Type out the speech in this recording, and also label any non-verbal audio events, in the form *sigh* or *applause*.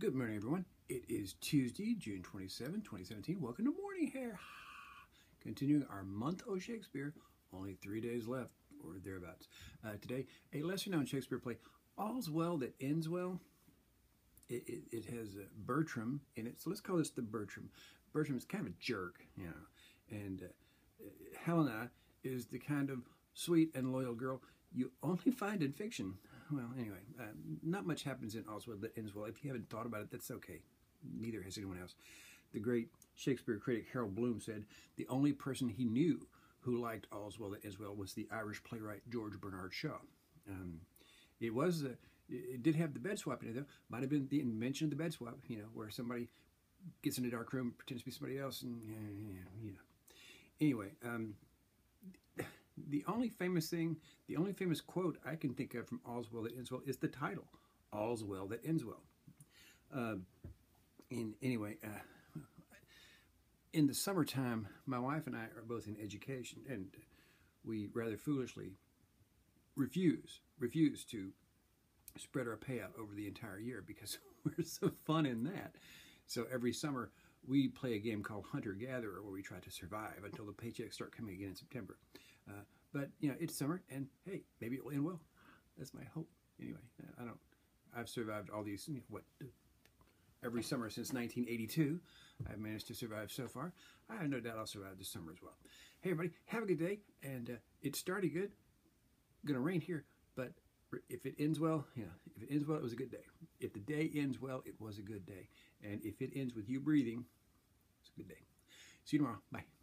Good morning, everyone. It is Tuesday, June 27, 2017. Welcome to Morning Hair. *sighs* Continuing our month of Shakespeare, only three days left, or thereabouts. Uh, today, a lesser known Shakespeare play, All's Well That Ends Well. It, it, it has uh, Bertram in it, so let's call this the Bertram. Bertram is kind of a jerk, you know, and uh, Helena is the kind of sweet and loyal girl you only find in fiction. Well, anyway, uh, not much happens in Well That Ends Well. If you haven't thought about it, that's okay. Neither has anyone else. The great Shakespeare critic Harold Bloom said the only person he knew who liked All's Well That Ends Well was the Irish playwright George Bernard Shaw. Um, it was, uh, it did have the bed swap in it though. Might have been the invention of the bed swap, you know, where somebody gets in a dark room, pretends to be somebody else, and yeah, yeah, Anyway, um, the only famous thing, the only famous quote I can think of from All's Well That Ends Well is the title, All's Well That Ends Well. Uh, in anyway, uh, in the summertime, my wife and I are both in education, and we rather foolishly refuse refuse to spread our payout over the entire year because *laughs* we're so fun in that. So every summer we play a game called Hunter Gatherer where we try to survive until the paychecks start coming again in September. Uh, but you know, it's summer, and hey, maybe it will end well. That's my hope. Anyway, I don't. I've survived all these. You know, what every summer since 1982. I've managed to survive so far. I have no doubt I'll survive this summer as well. Hey, everybody, have a good day. And uh, it started good. Gonna rain here, but if it ends well, yeah, if it ends well, it was a good day. If the day ends well, it was a good day. And if it ends with you breathing, it's a good day. See you tomorrow. Bye.